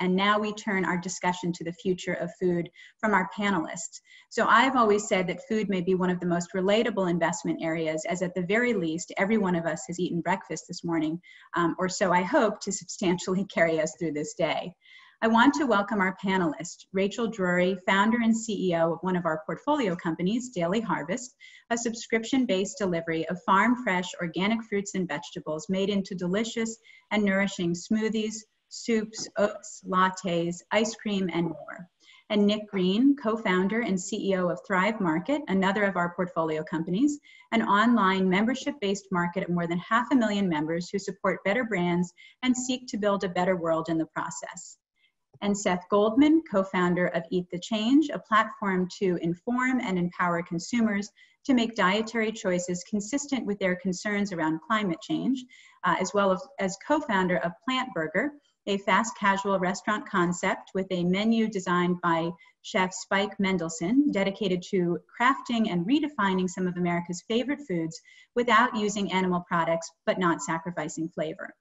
and now we turn our discussion to the future of food from our panelists. So I've always said that food may be one of the most relatable investment areas, as at the very least, every one of us has eaten breakfast this morning, um, or so I hope to substantially carry us through this day. I want to welcome our panelist, Rachel Drori, founder and CEO of one of our portfolio companies, Daily Harvest, a subscription-based delivery of farm fresh organic fruits and vegetables made into delicious and nourishing smoothies, soups, oats, lattes, ice cream, and more. And Nick Green, co-founder and CEO of Thrive Market, another of our portfolio companies, an online membership-based market of more than half a million members who support better brands and seek to build a better world in the process and Seth Goldman, co-founder of Eat the Change, a platform to inform and empower consumers to make dietary choices consistent with their concerns around climate change, uh, as well as, as co-founder of Plant Burger, a fast casual restaurant concept with a menu designed by chef Spike Mendelsohn, dedicated to crafting and redefining some of America's favorite foods without using animal products, but not sacrificing flavor.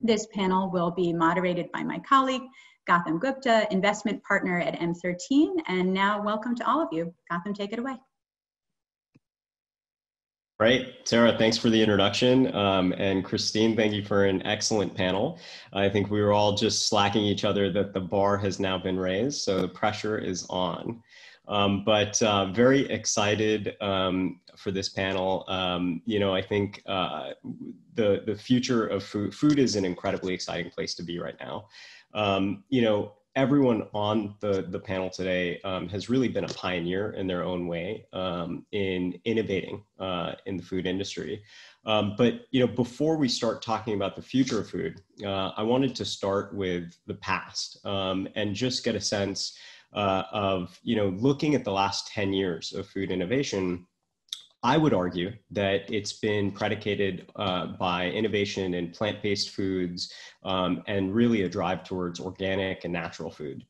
This panel will be moderated by my colleague, Gautam Gupta, investment partner at M13. And now welcome to all of you. Gautam, take it away. Great. Sarah, thanks for the introduction. Um, and Christine, thank you for an excellent panel. I think we were all just slacking each other that the bar has now been raised, so the pressure is on. Um, but uh, very excited um, for this panel. Um, you know, I think uh, the, the future of food, food is an incredibly exciting place to be right now um, you know, everyone on the, the panel today um, has really been a pioneer in their own way um, in innovating uh, in the food industry. Um, but you know, before we start talking about the future of food, uh, I wanted to start with the past um, and just get a sense uh, of you know looking at the last 10 years of food innovation I would argue that it's been predicated uh, by innovation in plant based foods um, and really a drive towards organic and natural food.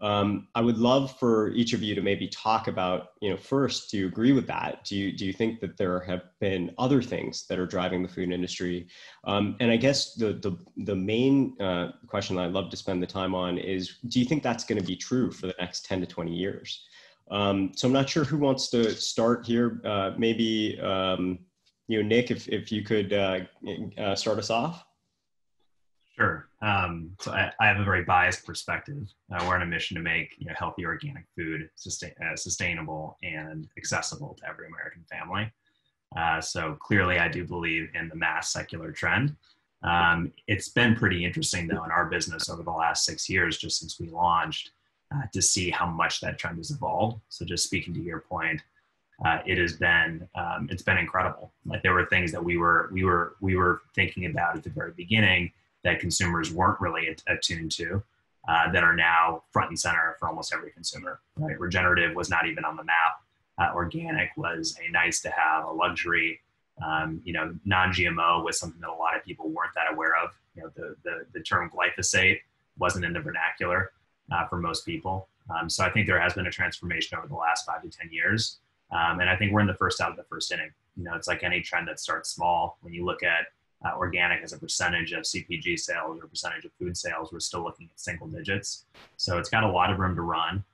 Um, I would love for each of you to maybe talk about, you know, first, do you agree with that? Do you, do you think that there have been other things that are driving the food industry? Um, and I guess the, the, the main uh, question I'd love to spend the time on is, do you think that's going to be true for the next 10 to 20 years? Um, so I'm not sure who wants to start here. Uh, maybe um, you know, Nick, if if you could uh, uh, start us off. Sure. Um, so I, I, have a very biased perspective. Uh, we're on a mission to make you know, healthy organic food sustain, uh, sustainable and accessible to every American family. Uh, so clearly, I do believe in the mass secular trend. Um, it's been pretty interesting, though, in our business over the last six years, just since we launched uh, to see how much that trend has evolved. So just speaking to your point, uh, it has been um, it's been incredible. Like there were things that we were we were we were thinking about at the very beginning that consumers weren't really attuned to. Uh, that are now front and center for almost every consumer. Right, regenerative was not even on the map. Uh, organic was a nice to have, a luxury. Um, you know, non-GMO was something that a lot of people weren't that aware of. You know, the the, the term glyphosate wasn't in the vernacular uh, for most people. Um, so I think there has been a transformation over the last five to 10 years. Um, and I think we're in the first out of the first inning. You know, it's like any trend that starts small. When you look at uh, organic as a percentage of CPG sales or percentage of food sales, we're still looking at single digits. So it's got a lot of room to run.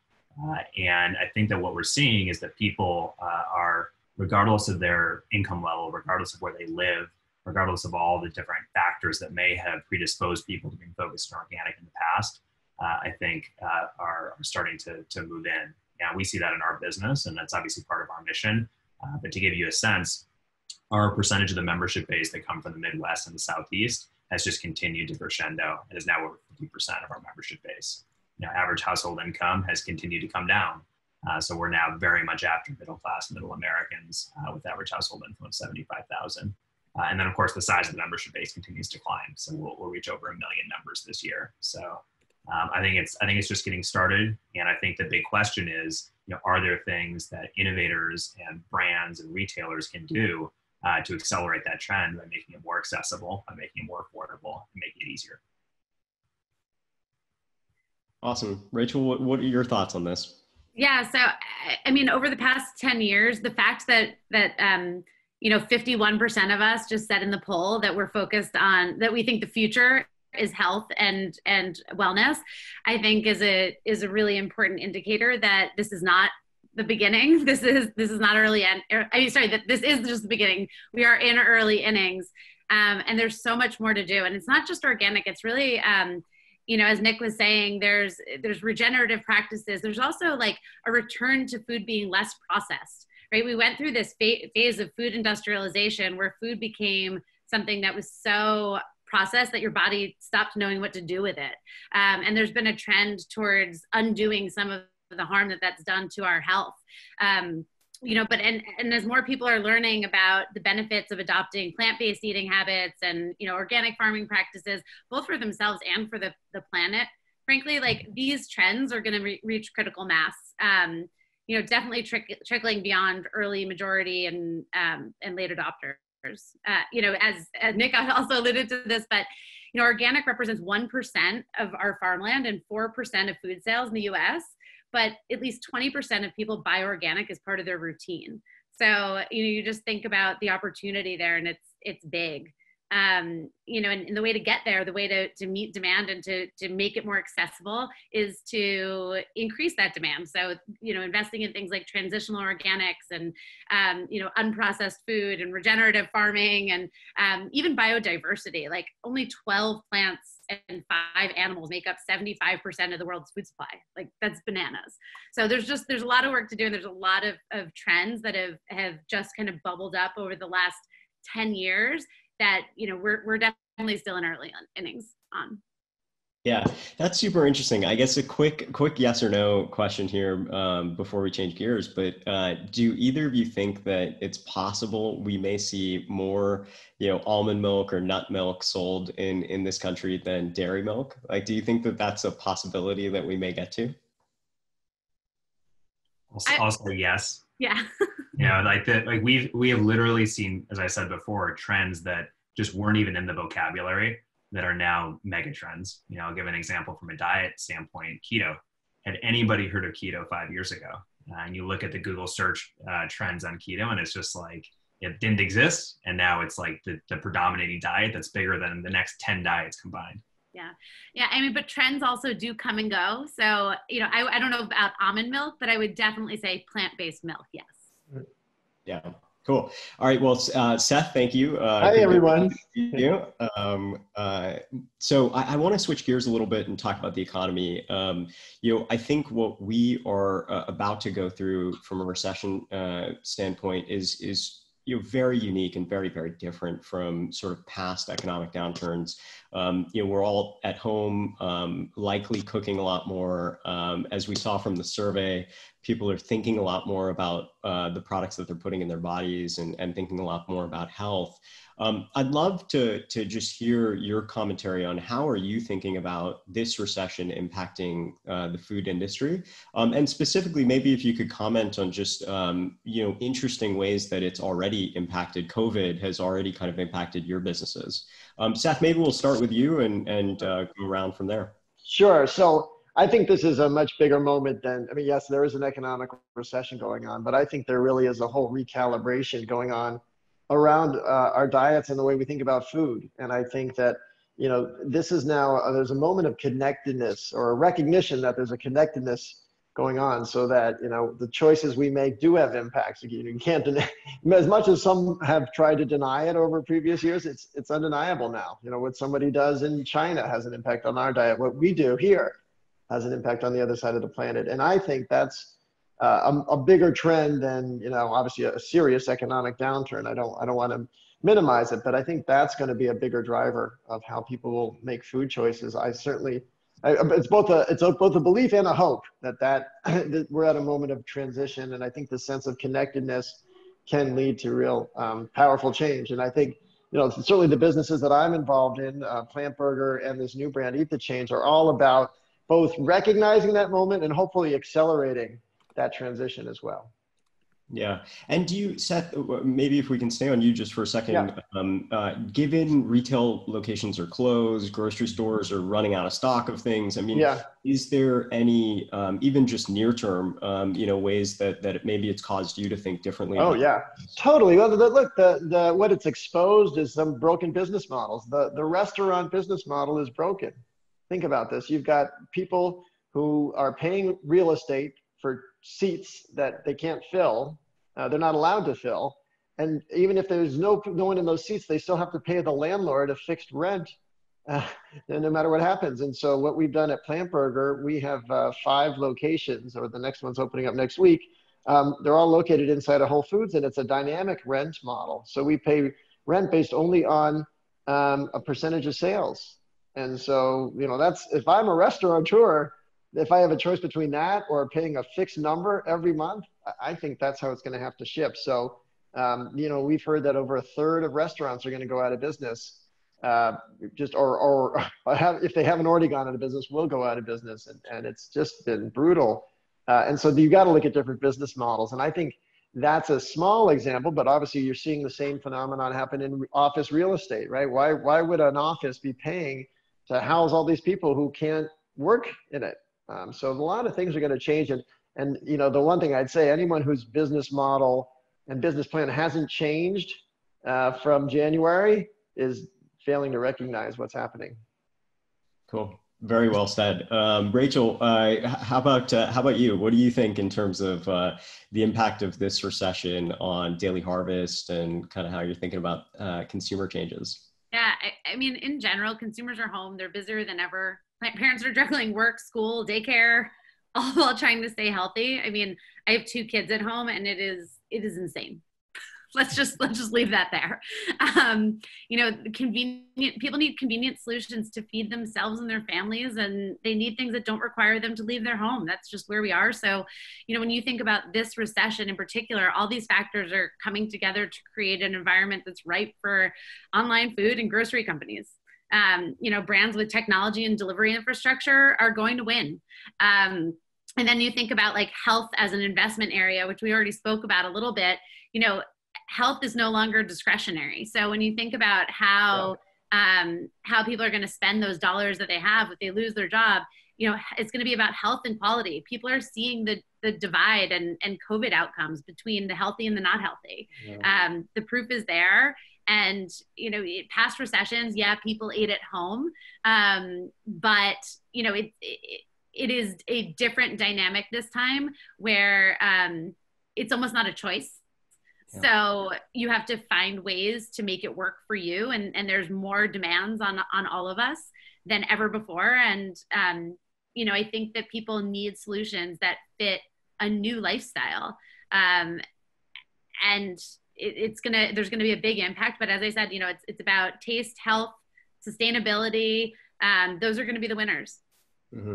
Uh, and I think that what we're seeing is that people uh, are, regardless of their income level, regardless of where they live, regardless of all the different factors that may have predisposed people to being focused on organic in the past, I think uh, are, are, starting to, to move in. Now we see that in our business, and that's obviously part of our mission. Uh, but to give you a sense, our percentage of the membership base that come from the Midwest and the Southeast has just continued to crescendo and is now over 50% of our membership base. Now, average household income has continued to come down. Uh, so we're now very much after middle class, middle Americans uh, with average household income of 75,000. Uh, and then, of course, the size of the membership base continues to climb. So we'll, we'll reach over a million members this year. So um, I think it's I think it's just getting started, and I think the big question is, you know, are there things that innovators and brands and retailers can do uh, to accelerate that trend by making it more accessible, by making it more affordable, and making it easier. Awesome, Rachel. What, what are your thoughts on this? Yeah, so I mean, over the past ten years, the fact that that um, you know, 51% of us just said in the poll that we're focused on that we think the future is health and and wellness i think is a is a really important indicator that this is not the beginning. This is this is not early end er, i mean sorry that this is just the beginning. We are in early innings. Um, and there's so much more to do. And it's not just organic. It's really um, you know as nick was saying there's there's regenerative practices. There's also like a return to food being less processed right? We went through this phase of food industrialization where food became something that was so processed that your body stopped knowing what to do with it. Um, and there's been a trend towards undoing some of the harm that that's done to our health. Um, you know but and and as more people are learning about the benefits of adopting plant-based eating habits and you know organic farming practices both for themselves and for the, the planet frankly like these trends are going to re- reach critical mass. Um, you know definitely trick- trickling beyond early majority and um, and late adopters uh, you know as, as nick also alluded to this but you know organic represents 1% of our farmland and 4% of food sales in the us but at least 20% of people buy organic as part of their routine. So you know, you just think about the opportunity there, and it's it's big um, you know, and, and, the way to get there, the way to, to meet demand and to, to make it more accessible is to increase that demand. So, you know, investing in things like transitional organics and, um, you know, unprocessed food and regenerative farming and um, even biodiversity, like only 12 plants and five animals make up 75% of the world's food supply. Like that's bananas. So there's just, there's a lot of work to do. And there's a lot of, of trends that have, have just kind of bubbled up over the last 10 years that you know we're we're definitely still in early innings on. Yeah, that's super interesting. I guess a quick quick yes or no question here um, before we change gears. But uh, do either of you think that it's possible we may see more, you know, almond milk or nut milk sold in in this country than dairy milk? Like, do you think that that's a possibility that we may get to? Also, yes. Yeah. you know, like that, like we've we have literally seen, as I said before, trends that just weren't even in the vocabulary that are now mega trends. You know, I'll give an example from a diet standpoint. Keto. Had anybody heard of keto five years ago? Uh, and you look at the Google search uh, trends on keto, and it's just like it didn't exist, and now it's like the, the predominating diet that's bigger than the next ten diets combined. Yeah. Yeah. I mean, but trends also do come and go. So, you know, I, I don't know about almond milk, but I would definitely say plant based milk. Yes. Yeah. Cool. All right. Well, uh, Seth, thank you. Uh, Hi, everyone. You. Um, uh, so I, I want to switch gears a little bit and talk about the economy. Um, you know, I think what we are uh, about to go through from a recession uh, standpoint is is you know very unique and very very different from sort of past economic downturns. Um, you know we're all at home um, likely cooking a lot more. Um, as we saw from the survey people are thinking a lot more about uh, the products that they're putting in their bodies and, and thinking a lot more about health um, I'd love to, to just hear your commentary on how are you thinking about this recession impacting uh, the food industry, um, and specifically maybe if you could comment on just um, you know interesting ways that it's already impacted. COVID has already kind of impacted your businesses. Um, Seth, maybe we'll start with you and and uh, go around from there. Sure. So I think this is a much bigger moment than, I mean, yes, there is an economic recession going on, but I think there really is a whole recalibration going on around uh, our diets and the way we think about food. And I think that, you know, this is now, uh, there's a moment of connectedness or a recognition that there's a connectedness going on so that, you know, the choices we make do have impacts. You, you can't deny, as much as some have tried to deny it over previous years, it's, it's undeniable now. You know, what somebody does in China has an impact on our diet. What we do here has an impact on the other side of the planet. And I think that's, uh, a, a, bigger trend than you know obviously a, serious economic downturn. I don't I don't want to minimize it, but I think that's going to be a bigger driver of how people will make food choices. I certainly I, it's both a it's a, both a belief and a hope that, that that we're at a moment of transition, and I think the sense of connectedness can lead to real um, powerful change. And I think you know certainly the businesses that I'm involved in, uh, Plant Burger and this new brand Eat the Change, are all about both recognizing that moment and hopefully accelerating that transition as well. Yeah. And do you, Seth, uh, maybe if we can stay on you just for a second, Yeah. um, uh, given retail locations are closed, grocery stores are running out of stock of things, I mean, Yeah. is there any, um, even just near term, um, you know, ways that, that it, maybe it's caused you to think differently? Oh yeah, this? totally. Well, the, look, the, the what it's exposed is some broken business models. The the restaurant business model is broken. Think about this. You've got people who are paying real estate for seats that they can't fill. Uh, they're not allowed to fill, and even if there's no no one in those seats, they still have to pay the landlord a fixed rent. Uh, no matter what happens. And so what we've done at Plant Burger, we have uh, five locations, or the next one's opening up next week um, they're all located inside of Whole Foods, and it's a dynamic rent model. So we pay rent based only on um, a percentage of sales. And so, you know, that's if I'm a restaurateur, if I have a choice between that or paying a fixed number every month, I- think that's how it's going to have to ship. So, um, you know, we've heard that over a third of restaurants are going to go out of business. Uh, just or or have, if they haven't already gone out of business, will go out of business, and, and it's just been brutal. Uh, and so you got to look at different business models. And I think that's a small example, but obviously you're seeing the same phenomenon happen in office real estate, right? Why, why would an office be paying to house all these people who can't work in it? Um, so a lot of things are going to change. And, and, you know, the one thing I'd say, anyone whose business model and business plan hasn't changed uh, from January is failing to recognize what's happening. Cool. Very well said, um, Rachel. Uh, how about uh, how about you? What do you think in terms of uh, the impact of this recession on Daily Harvest and kind of how you're thinking about uh, consumer changes? Yeah, I, I mean, in general, consumers are home. They're busier than ever. My parents are juggling work, school, daycare, all while trying to stay healthy. I mean, I have two kids at home, and it is it is insane. let's just let's just leave that there. Um, you know, convenient people need convenient solutions to feed themselves and their families, and they need things that don't require them to leave their home. That's just where we are. So, you know, when you think about this recession in particular, all these factors are coming together to create an environment that's ripe for online food and grocery companies. Um, you know, brands with technology and delivery infrastructure are going to win. Um, and then you think about like health as an investment area, which we already spoke about a little bit. You know, health is no longer discretionary. So when you think about how um, how people are going to spend those dollars that they have if they lose their job, you know, it's going to be about health and quality. People are seeing the the divide and and COVID outcomes between the healthy and the not healthy. Yeah. Um, the proof is there. And you know, it past recessions, yeah, people ate at home, um, but you know, it, it it is a different dynamic this time where um, it's almost not a choice. So you have to find ways to make it work for you and and there's more demands on on all of us than ever before. And um, you know i think that people need solutions that fit a new lifestyle. Um, and it, it's gonna there's gonna be a big impact but as i said you know it's it's about taste health sustainability um, those are to be the winners mm-hmm.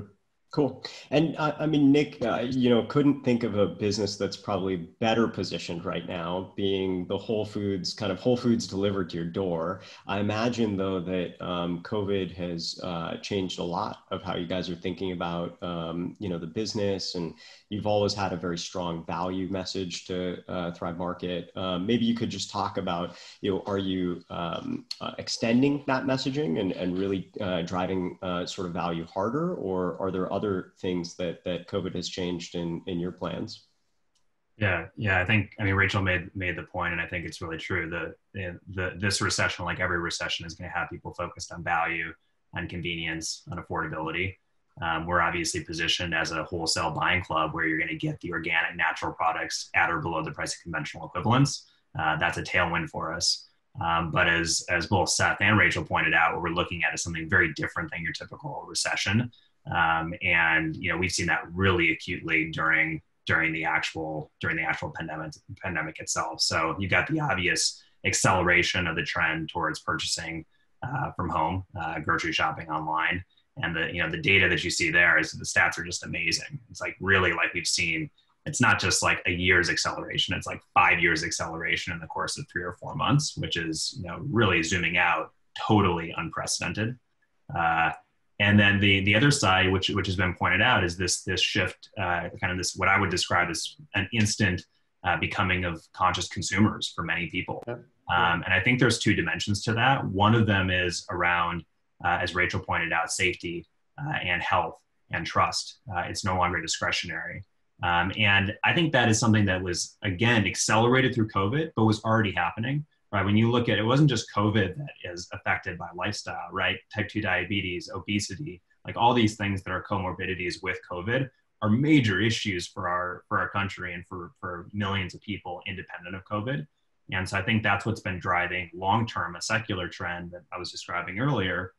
Cool. And uh, I mean, Nick, uh, you know, couldn't think of a business that's probably better positioned right now, being the Whole Foods kind of Whole Foods delivered to your door. I imagine, though, that um, COVID has uh, changed a lot of how you guys are thinking about, um, you know, the business, and you've always had a very strong value message to uh, Thrive Market. Um, maybe you could just talk about, you know, are you um, uh, extending that messaging and and really uh, driving sort of value harder, or are there other things that that COVID has changed in in your plans? Yeah, yeah, I think I mean Rachel made made the point, and I think it's really true. The the this recession, like every recession, is going to have people focused on value, on convenience, on affordability. Um, we're obviously positioned as a wholesale buying club where you're going to get the organic, natural products at or below the price of conventional equivalents. Uh, that's a tailwind for us. Um, but as as both Seth and Rachel pointed out, what we're looking at is something very different than your typical recession. Um, and you know we've seen that really acutely during during the actual during the actual pandemic pandemic itself. So you've got the obvious acceleration of the trend towards purchasing uh, from home, uh, grocery shopping online, and the you know the data that you see there is the stats are just amazing. It's like really like we've seen. It's not just like a year's acceleration; it's like five years acceleration in the course of three or four months, which is you know really zooming out, totally unprecedented. Uh, and then the the other side, which which has been pointed out, is this this shift, uh, kind of this what I would describe as an instant uh, becoming of conscious consumers for many people. Um, and I think there's two dimensions to that. One of them is around, as Rachel pointed out, safety uh, and health and trust. Uh, it's no longer discretionary. Um, and I think that is something that was, again, accelerated through COVID, but was already happening. Right. When you look at it, wasn't just COVID that is affected by lifestyle, right? Type 2 diabetes, obesity, like all these things that are comorbidities with COVID are major issues for our for our country and for for millions of people independent of COVID. And so I think that's what's been driving long term a secular trend that I was describing earlier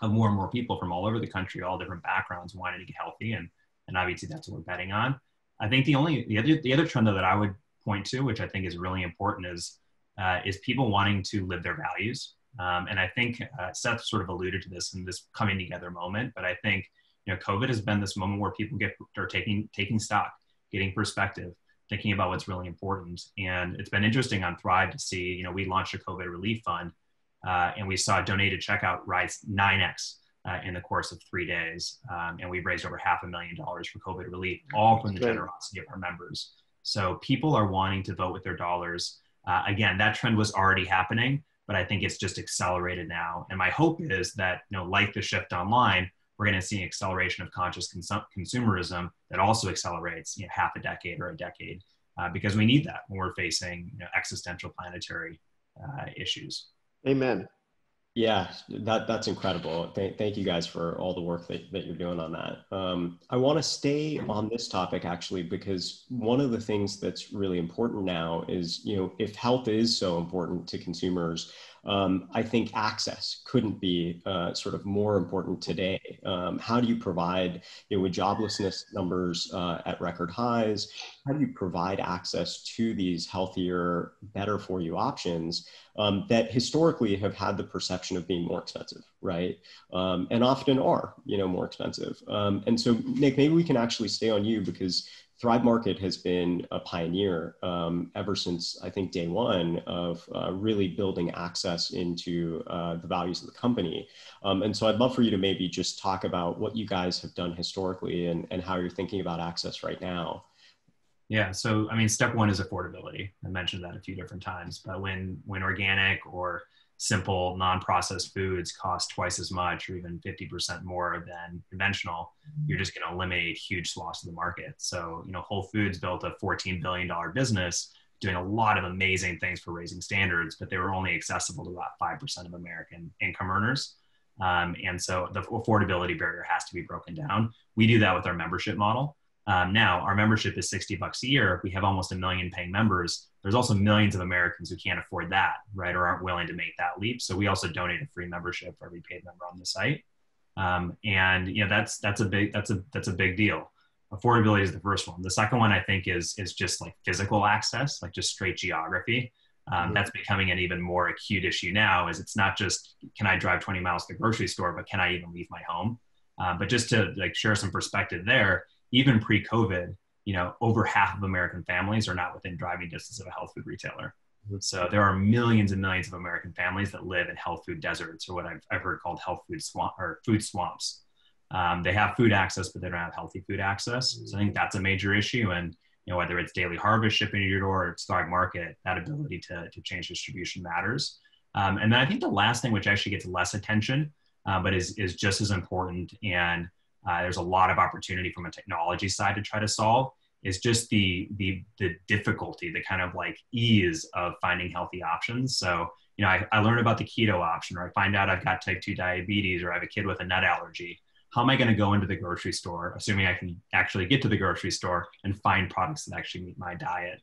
of more and more people from all over the country, all different backgrounds, wanting to get healthy, and and obviously that's what we're betting on. I think the only the other the other trend though that I would point to, which I think is really important, is uh, is people wanting to live their values. Um, and I think uh, Seth sort of alluded to this in this coming together moment. But I think you know COVID has been this moment where people get are taking taking stock, getting perspective, thinking about what's really important. And it's been interesting on Thrive to see. You know, we launched a COVID relief fund, uh, and we saw donated checkout rise 9x uh, in the course of three days. Um, and we've raised over half a million dollars for COVID relief, all from the generosity of our members. So people are wanting to vote with their dollars. Uh, again, that trend was already happening, but I think it's just accelerated now. And my hope is that, you know, like the shift online, we're going to see an acceleration of conscious consum- consumerism that also accelerates you know, half a decade or a decade, uh, because we need that when we're facing you know, existential planetary uh, issues. Amen. Yeah, that that's incredible. Thank, thank you guys for all the work that, that you're doing on that. Um, I want to stay on this topic actually because one of the things that's really important now is you know if health is so important to consumers, um, I think access couldn't be uh, sort of more important today. Um, how do you provide, you know, with joblessness numbers uh, at record highs, how do you provide access to these healthier, better for you options um, that historically have had the perception of being more expensive, right? Um, and often are, you know, more expensive. Um, and so, Nick, maybe we can actually stay on you because Thrive Market has been a pioneer um, ever since I think day one of uh, really building access into uh, the values of the company. Um, and so I'd love for you to maybe just talk about what you guys have done historically and, and how you're thinking about access right now. Yeah, so I mean, step one is affordability. I mentioned that a few different times, but when when organic or simple non-processed foods cost twice as much or even 50% more than conventional you're just going to eliminate huge swaths of the market. So you know whole foods built a 14 billion dollar business doing a lot of amazing things for raising standards but they were only accessible to about 5% of american income earners. Um, and so the affordability barrier has to be broken down. We do that with our membership model um, now, our membership is 60 bucks a year. We have almost a million paying members. There's also millions of Americans who can't afford that, right, or aren't willing to make that leap. So we also donate a free membership for every paid member on the site. Um, and you know that's that's a big that's a that's a big deal. Affordability is the first one. The second one I think is is just like physical access, like just straight geography. Um, mm-hmm. That's becoming an even more acute issue now. Is it's not just can I drive 20 miles to the grocery store, but can I even leave my home? Uh, but just to like share some perspective there, even pre-COVID, you know, over half of American families are not within driving distance of a health food retailer. Mm-hmm. So there are millions and millions of American families that live in health food deserts, or what I've, I've heard called health food swamp or food swamps. Um, they have food access, but they don't have healthy food access. So I think that's a major issue. And you know, whether it's daily harvest shipping to your door or it's Thrive Market, that ability to, to change distribution matters. Um, and then I think the last thing, which actually gets less attention, uh, but is is just as important and uh, there's a lot of opportunity from a technology side to try to solve. Is just the the the difficulty the kind of like ease of finding healthy options. So you know I, I learn about the keto option or i find out i've got type 2 diabetes or i have a kid with a nut allergy. How am i going to go into the grocery store assuming i can actually get to the grocery store and find products that actually meet my diet?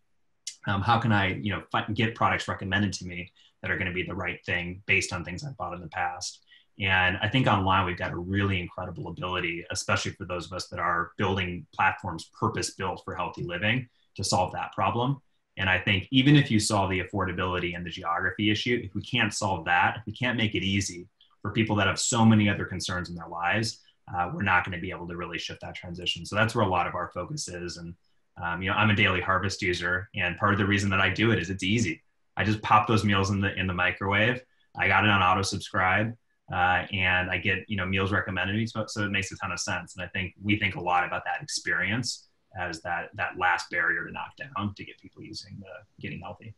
Um, how can i you know find, get products recommended to me that are going to be the right thing based on things i've bought in the past and I think online we've got a really incredible ability, especially for those of us that are building platforms purpose built for healthy living to solve that problem. And I think even if you solve the affordability and the geography issue, if we can't solve that, if we can't make it easy for people that have so many other concerns in their lives, uh, we're not going to be able to really shift that transition. So that's where a lot of our focus is. And um, you know, I'm a daily harvest user, and part of the reason that I do it is it's easy. I just pop those meals in the in the microwave. I got it on auto subscribe uh, and I get you know meals recommended me, so, so it makes a ton of sense. And I think we think a lot about that experience as that that last barrier to knock down to get people using the getting healthy.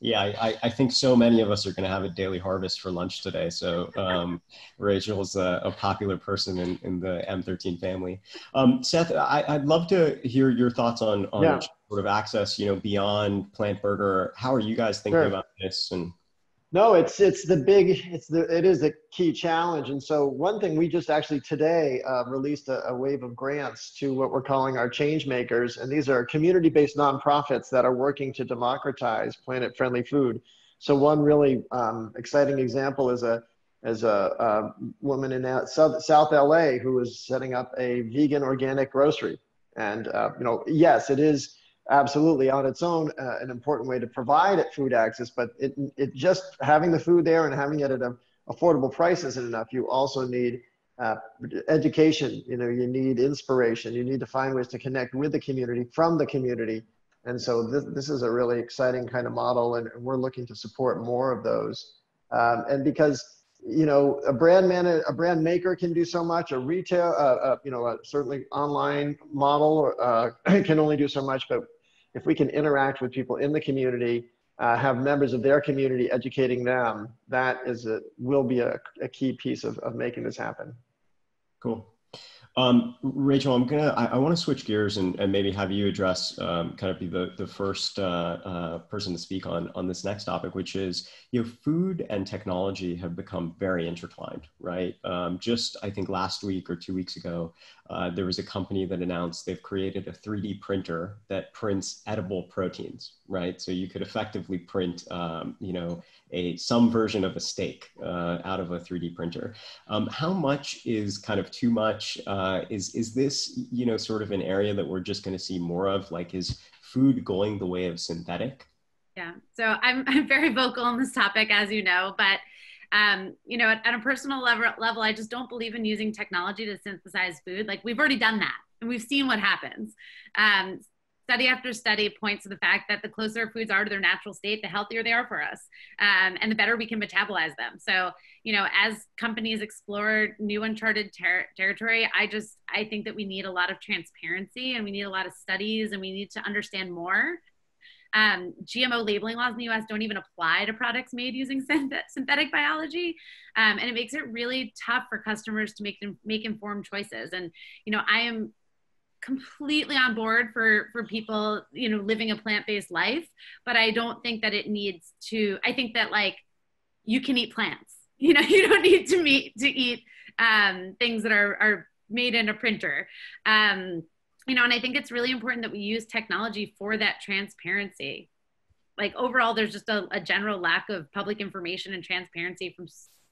Yeah, I, I think so many of us are going to have a daily harvest for lunch today. So um, Rachel's a, a, popular person in, in the M13 family. Um, Seth, I, would love to hear your thoughts on, on yeah. sort of access, you know, beyond Plant Burger. How are you guys thinking sure. about this? And no, it's it's the big it's the it is a key challenge, and so one thing we just actually today uh, released a, a, wave of grants to what we're calling our change makers, and these are community-based nonprofits that are working to democratize planet-friendly food. So one really um, exciting example is a as a, a woman in South, South LA who is setting up a vegan organic grocery, and uh, you know yes, it is absolutely on its own uh, an important way to provide food access, but it, it just having the food there and having it at an affordable price isn't enough. You also need uh, education, you know, you need inspiration, you need to find ways to connect with the community from the community. And so this, this is a really exciting kind of model and we're looking to support more of those. Um, and because, you know, a brand man, a brand maker can do so much, a retail, uh, uh you know, a certainly online model uh, can only do so much, but if we can interact with people in the community, uh, have members of their community educating them, that is a, will be a, a key piece of, of making this happen. Cool. Um, Rachel, I'm gonna. I, I want to switch gears and, and maybe have you address um, kind of be the the first uh, uh, person to speak on on this next topic, which is you know food and technology have become very intertwined, right? Um, just I think last week or two weeks ago, uh, there was a company that announced they've created a 3D printer that prints edible proteins, right? So you could effectively print, um, you know, a some version of a steak uh, out of a 3D printer. Um, how much is kind of too much? Uh, is is this you know sort of an area that we're just going to see more of? Like, is food going the way of synthetic? Yeah. So I'm I'm very vocal on this topic, as you know, but. Um, you know, at, at a personal level, level, I just don't believe in using technology to synthesize food. Like we've already done that, and we've seen what happens. Um, study after study points to the fact that the closer foods are to their natural state, the healthier they are for us, um, and the better we can metabolize them. So, you know, as companies explore new uncharted ter- territory, I just I think that we need a lot of transparency and we need a lot of studies and we need to understand more. Um, GMO labeling laws in the US don't even apply to products made using synthetic biology. Um, and it makes it really tough for customers to make, them, make informed choices. And, you know, I am completely on board for for people you know living a plant-based life but i don't think that it needs to i think that like you can eat plants. You know you don't need to meet to eat um, things that are are made in a printer. Um, you know and i think it's really important that we use technology for that transparency. Like overall there's just a, a general lack of public information and transparency from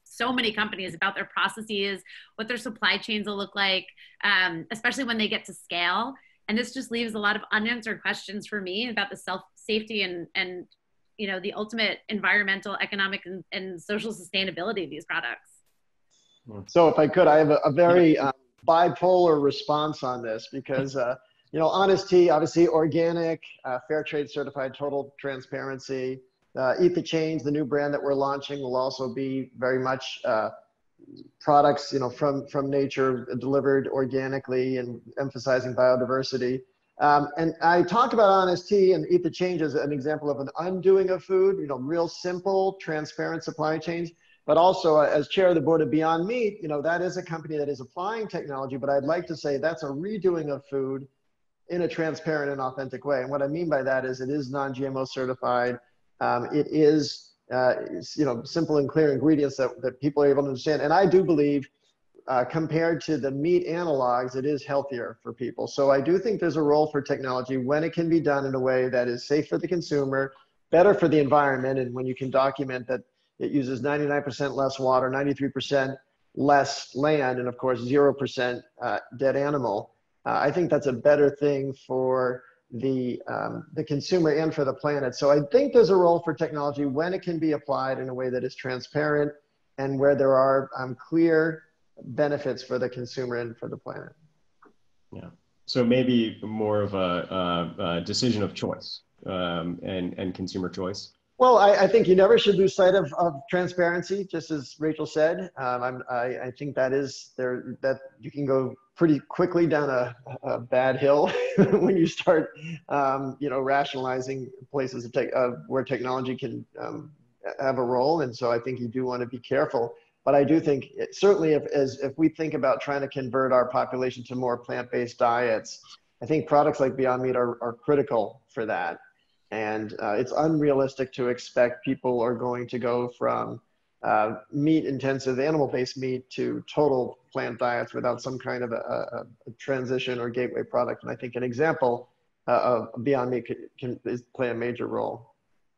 so many companies about their processes, what their supply chains will look like, um, especially when they get to scale. And this just leaves a lot of unanswered questions for me about the self safety and and you know the ultimate environmental, economic, and, and social sustainability of these products. So, if I could, I have a, a very um, bipolar response on this because. Uh, you know, honesty, obviously organic, uh, fair trade certified, total transparency. Uh, Eat the Change, the new brand that we're launching, will also be very much uh, products, you know, from from nature, delivered organically, and emphasizing biodiversity. Um, and I talk about Honest Tea and Eat the Change as an example of an undoing of food. You know, real simple, transparent supply chains. But also, uh, as chair of the board of Beyond Meat, you know, that is a company that is applying technology. But I'd like to say that's a redoing of food in a transparent and authentic way. And what I mean by that is it is non-GMO certified. Um, it is, uh, you know, simple and clear ingredients that, that people are able to understand. And I do believe uh, compared to the meat analogs, it is healthier for people. So I do think there's a role for technology when it can be done in a way that is safe for the consumer, better for the environment, and when you can document that it uses 99% less water, 93% less land, and of course 0% uh, dead animal. Uh, I think that's a better thing for the, um, the consumer and for the planet. So I think there's a role for technology when it can be applied in a way that is transparent and where there are um, clear benefits for the consumer and for the planet. Yeah. So maybe more of a, a, a decision of choice um, and, and consumer choice. Well, I, I, think you never should lose sight of, of transparency, just as Rachel said. Um, I, I think that is there that you can go pretty quickly down a, a bad hill when you start, um, you know, rationalizing places of uh, where technology can um, have a role. And so I think you do want to be careful. But I do think it, certainly if, as, if we think about trying to convert our population to more plant-based diets, I think products like Beyond Meat are, are critical for that. And uh, it's unrealistic to expect people are going to go from uh, meat intensive animal based meat to total plant diets without some kind of a, a, a transition or gateway product. And I think an example uh, of Beyond Meat can, can is, play a major role.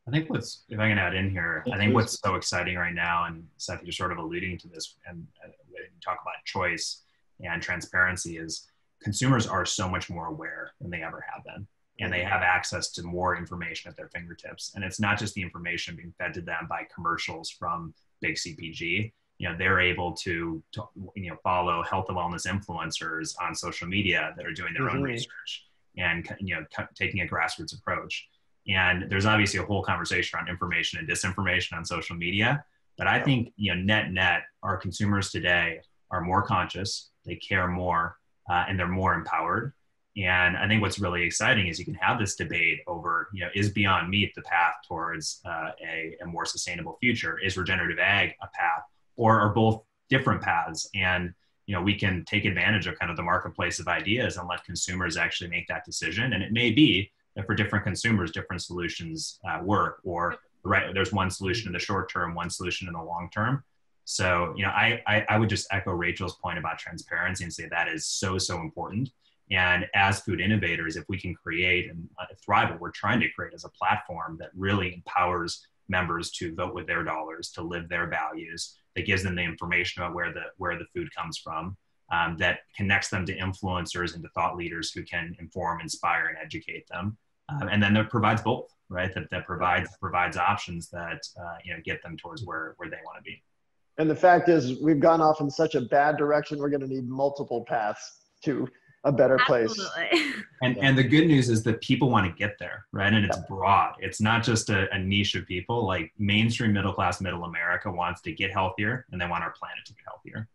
I think what's, if I can add in here, I think what's so exciting right now, and Seth, you're sort of alluding to this, and uh, when you talk about choice and transparency, is consumers are so much more aware than they ever have been and they have access to more information at their fingertips. And it's not just the information being fed to them by commercials from big CPG. You know, they're able to, to you know follow health and wellness influencers on social media that are doing their mm-hmm. own research and you know taking a grassroots approach. And there's obviously a whole conversation around information and disinformation on social media. But I think you know net net, our consumers today are more conscious, they care more, uh, and they're more empowered and I think what's really exciting is you can have this debate over, you know, is Beyond Meat the path towards uh, a, a, more sustainable future? Is regenerative ag a path, or are both different paths? And you know, we can take advantage of kind of the marketplace of ideas and let consumers actually make that decision. And it may be that for different consumers, different solutions uh, work, or right, there's one solution in the short term, one solution in the long term. So, you know, I, I, I would just echo Rachel's point about transparency and say that is so so important and as food innovators, if we can create and uh, thrive, what we're trying to create as a platform that really empowers members to vote with their dollars, to live their values, that gives them the information about where the where the food comes from, um, that connects them to influencers and to thought leaders who can inform, inspire, and educate them, um, and then that provides both, right? That that provides provides options that uh, you know get them towards where where they want to be. And the fact is, we've gone off in such a bad direction. We're going to need multiple paths to a better Absolutely. place. And and the good news is that people want to get there, right? And it's yeah. broad. It's not just a, a, niche of people. Like mainstream middle class, middle America wants to get healthier, and they want our planet to get healthier.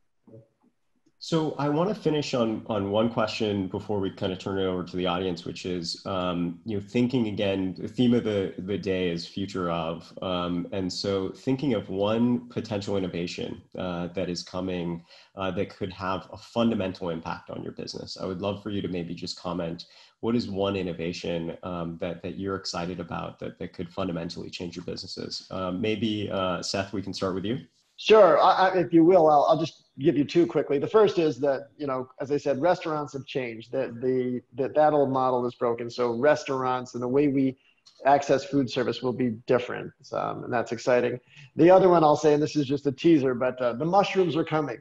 So I want to finish on on one question before we kind of turn it over to the audience, which is um, you know thinking again. The theme of the the day is future of, um, and so thinking of one potential innovation uh, that is coming uh, that could have a fundamental impact on your business. I would love for you to maybe just comment. What is one innovation um, that that you're excited about that that could fundamentally change your businesses? Um, maybe uh, Seth, we can start with you. Sure, I, I, if you will, I'll, I'll just give you two quickly. The first is that you know, as I said, restaurants have changed. That the that that old model is broken. So restaurants and the way we access food service will be different, um, and that's exciting. The other one I'll say, and this is just a teaser, but uh, the mushrooms are coming.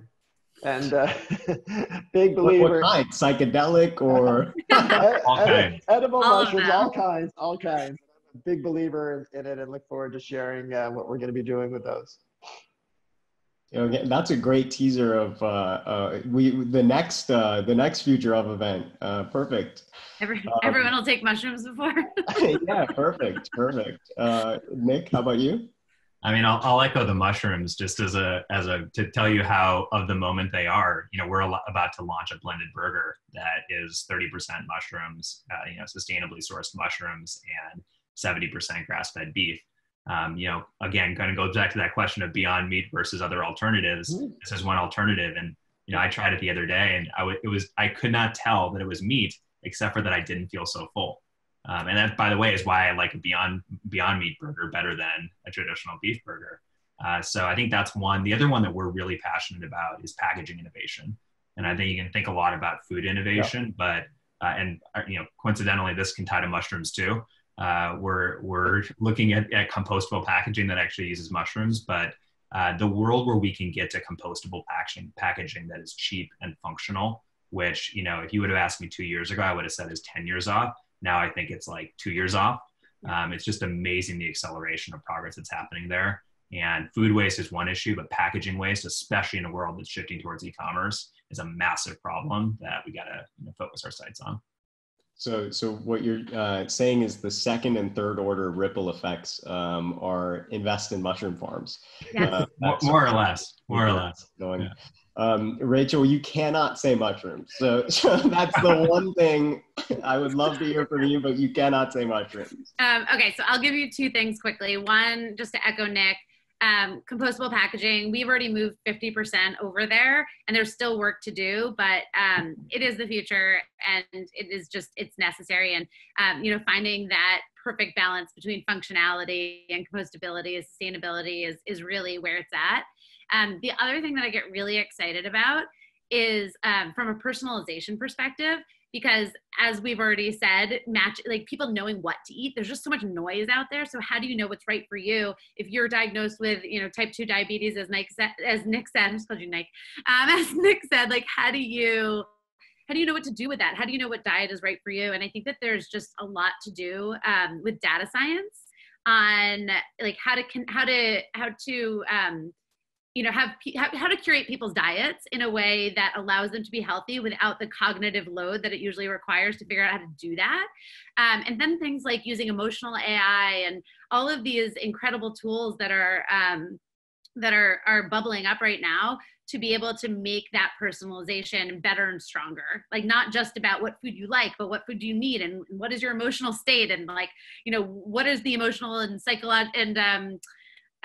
And uh, big believer. What, what kind? Psychedelic or all ed- edible all mushrooms, all kinds, all kinds. Big believer in, in, it, and look forward to sharing uh, what we're going to be doing with those. You know, that's a great teaser of uh, uh, we the next uh, the next future of event. Uh, perfect. Every, um, everyone will take mushrooms before. yeah, perfect, perfect. Uh, Nick, how about you? I mean, I'll, I'll, echo the mushrooms just as a as a to tell you how of the moment they are. You know, we're about to launch a blended burger that is 30% mushrooms, uh, you know, sustainably sourced mushrooms, and 70% grass-fed beef um, you know, again, kind of goes back to that question of beyond meat versus other alternatives. Mm-hmm. This is one alternative, and you know, I tried it the other day, and I w- it was I could not tell that it was meat, except for that I didn't feel so full. Um, and that, by the way, is why I like a beyond beyond meat burger better than a traditional beef burger. Uh, so I think that's one. The other one that we're really passionate about is packaging innovation, and I think you can think a lot about food innovation, yeah. but uh, and uh, you know, coincidentally, this can tie to mushrooms too. Uh, we're we're looking at, at compostable packaging that actually uses mushrooms, but uh, the world where we can get to compostable packaging packaging that is cheap and functional, which you know, if you would have asked me two years ago, I would have said is ten years off. Now I think it's like two years off. Um, it's just amazing the acceleration of progress that's happening there. And food waste is one issue, but packaging waste, especially in a world that's shifting towards e-commerce, is a massive problem that we got to you know, focus our sights on. So, so what you're uh, saying is the second and third order ripple effects um, are invest in mushroom farms. Yes. Uh, more, more, or less, more or less. Going. Yeah. Um, Rachel, you cannot say mushrooms. So, so that's the one thing I would love to hear from you, but you cannot say mushrooms. Um, okay, so I'll give you two things quickly. One, just to echo Nick, um, compostable packaging, we've already moved 50% over there and there's still work to do, but um, it is the future and it is just, it's necessary. And, um, you know, finding that perfect balance between functionality and compostability and sustainability is, is really where it's at. Um, the other thing that I get really excited about is um, from a personalization perspective, because as we've already said match like people knowing what to eat there's just so much noise out there. So how do you know what's right for you? If you're diagnosed with you know type 2 diabetes as nick said as nick said i'm just called you nick um, as nick said like how do you how do you know what to do with that? How do you know what diet is right for you? And i think that there's just a lot to do um, with data science on like how to how to how to um, you know have how to curate people's diets in a way that allows them to be healthy without the cognitive load that it usually requires to figure out how to do that. Um, and then things like using emotional ai and all of these incredible tools that are um, that are are bubbling up right now to be able to make that personalization better and stronger. Like not just about what food you like but what food do you need and what is your emotional state and like you know what is the emotional and psychological and um,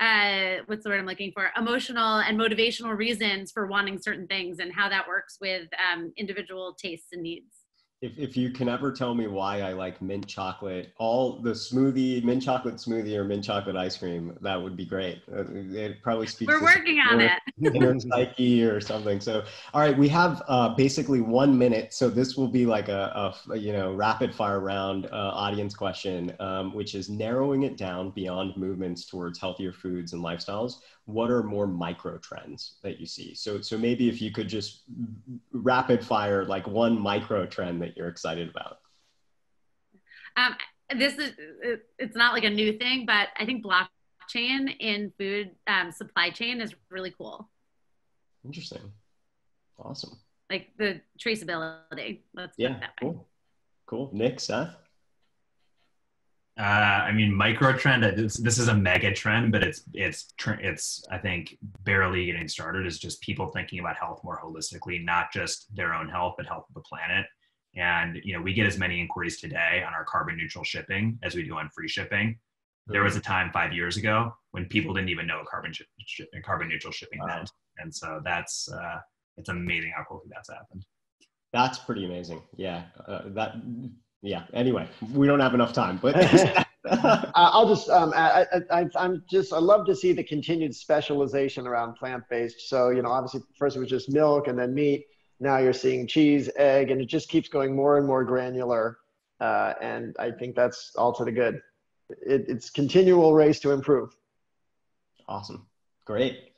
uh, what's the word I'm looking for? Emotional and motivational reasons for wanting certain things and how that works with um, individual tastes and needs if, if you can ever tell me why I like mint chocolate, all the smoothie, mint chocolate smoothie or mint chocolate ice cream, that would be great. Uh, it probably speaks. We're working on it. inner psyche or something. So, all right, we have uh, basically one minute. So this will be like a, a you know rapid fire round uh, audience question, um, which is narrowing it down beyond movements towards healthier foods and lifestyles what are more micro trends that you see? So, so maybe if you could just rapid fire like one micro trend that you're excited about. Um, this is it's not like a new thing, but I think blockchain in food um, supply chain is really cool. Interesting. Awesome. Like the traceability. Let's yeah, cool. Cool. Nick, Seth. Uh, I mean, micro trend. This, this is a mega trend, but it's it's it's I think barely getting started. Is just people thinking about health more holistically, not just their own health, but health of the planet. And you know, we get as many inquiries today on our carbon neutral shipping as we do on free shipping. There was a time five years ago when people didn't even know what carbon sh- sh- carbon neutral shipping wow. meant, and so that's uh, it's amazing how quickly that's happened. That's pretty amazing. Yeah, uh, that yeah. Anyway, we don't have enough time, but I'll just um, I, I, I'm just I love to see the continued specialization around plant based. So you know, obviously first it was just milk and then meat. Now you're seeing cheese, egg, and it just keeps going more and more granular. Uh, and I think that's all to the good. It, it's continual race to improve. Awesome, great.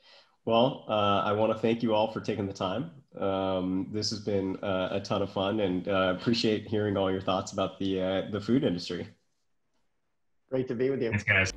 Well, uh, I want to thank you all for taking the time. Um, this has been uh, a ton of fun, and uh, appreciate hearing all your thoughts about the uh, the food industry. Great to be with you. Thanks, guys.